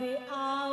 They are.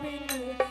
happy new year.